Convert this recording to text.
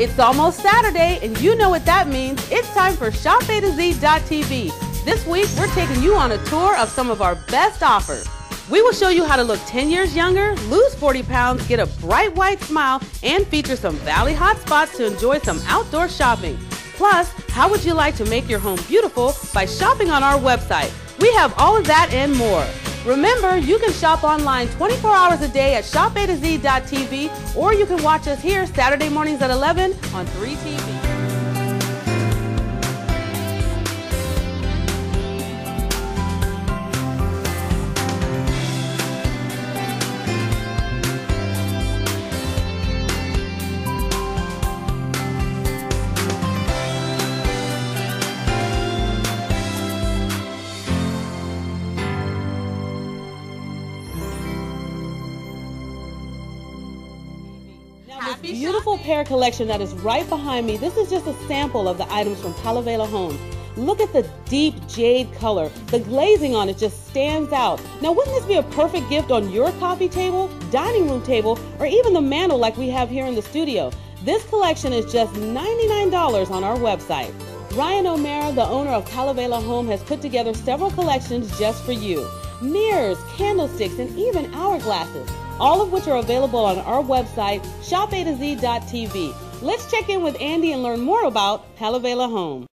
It's almost Saturday, and you know what that means. It's time for Shop A to. This week, we're taking you on a tour of some of our best offers. We will show you how to look 10 years younger, lose 40 pounds, get a bright white smile, and feature some Valley hot spots to enjoy some outdoor shopping. Plus, how would you like to make your home beautiful by shopping on our website? We have all of that and more. Remember, you can shop online 24 hours a day at shopatoz.tv or you can watch us here Saturday mornings at 11 on 3TV. This beautiful pair collection that is right behind me, this is just a sample of the items from Talavera Homes. Look at the deep jade color. The glazing on it just stands out. Now, wouldn't this be a perfect gift on your coffee table, dining room table, or even the mantle like we have here in the studio? This collection is just $99 on our website. Ryan O'Mara, the owner of Talavera Home, has put together several collections just for you. Mirrors, candlesticks, and even hourglasses all of which are available on our website, shopatoz.tv. Let's check in with Andy and learn more about Talavera Home.